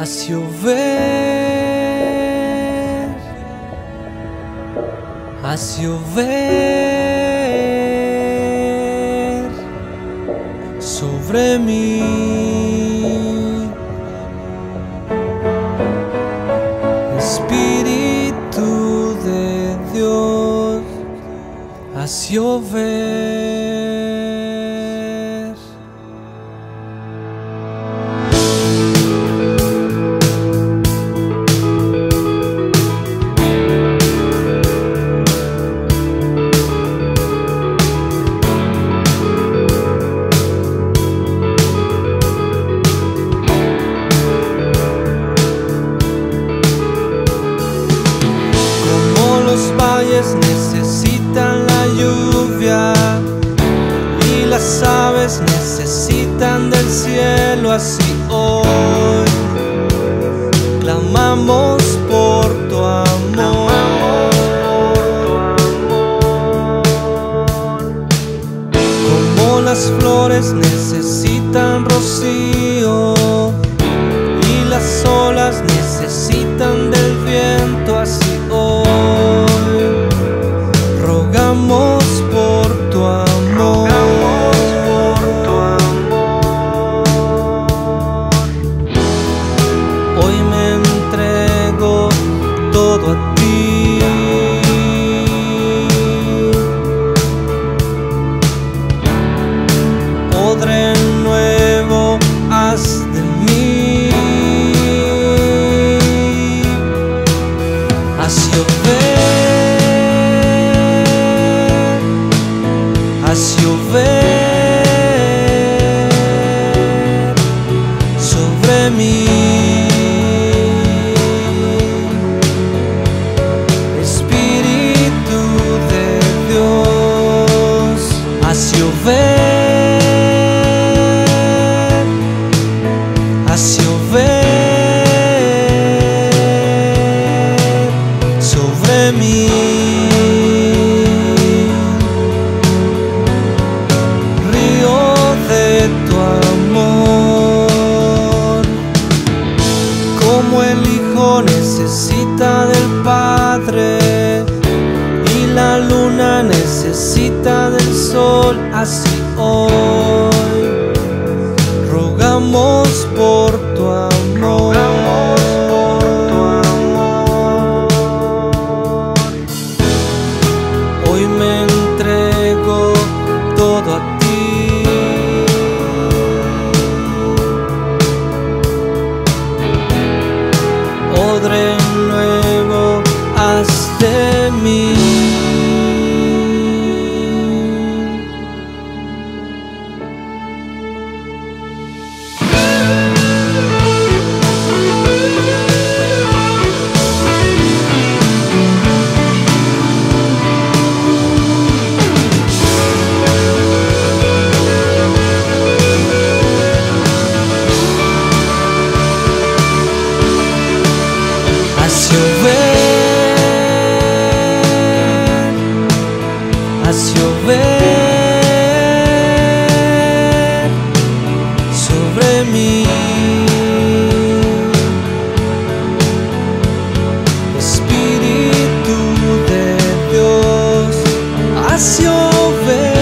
haz llover, haz llover sobre mí. Espíritu de Dios, haz llover. Necesitan del cielo, así hoy clamamos por tu amor. Como las flores necesitan rocío y las olas necesitan llover sobre mí del Padre y la luna necesita del sol, así hoy rogamos por sobre mim, espírito de Deus, haz llover.